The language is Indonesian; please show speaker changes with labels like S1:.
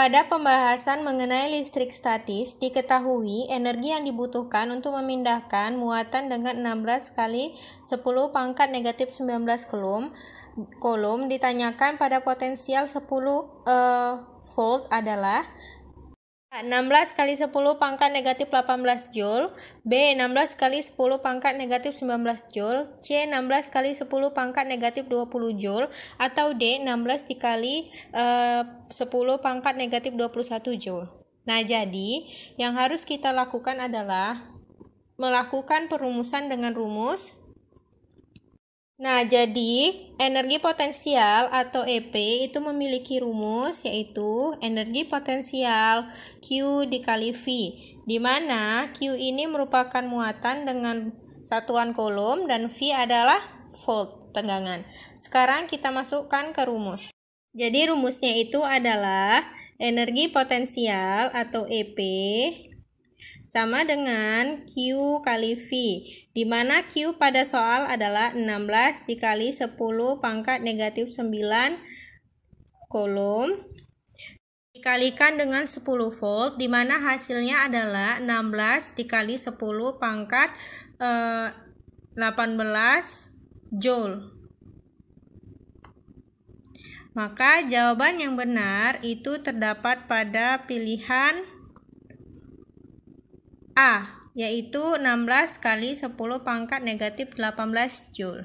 S1: Pada pembahasan mengenai listrik statis, diketahui energi yang dibutuhkan untuk memindahkan muatan dengan 16 kali 10 pangkat negatif 19 kolom, kolom ditanyakan pada potensial 10 uh, volt adalah 16 kali 10 pangkat negatif 18 Joule, B 16 kali 10 pangkat negatif 19 Joule, C 16 kali 10 pangkat negatif 20 Joule, atau D 16 dikali uh, 10 pangkat negatif 21 Joule. Nah, jadi yang harus kita lakukan adalah melakukan perumusan dengan rumus Nah, jadi energi potensial atau EP itu memiliki rumus yaitu energi potensial Q dikali V, di mana Q ini merupakan muatan dengan satuan kolom dan V adalah volt tegangan. Sekarang kita masukkan ke rumus. Jadi rumusnya itu adalah energi potensial atau EP sama dengan Q kali V, di mana Q pada soal adalah 16 dikali 10 pangkat negatif 9 kolom dikalikan dengan 10 volt, di mana hasilnya adalah 16 dikali 10 pangkat eh, 18 joule. Maka jawaban yang benar itu terdapat pada pilihan A, yaitu 16 kali 10 pangkat negatif 18 Joule.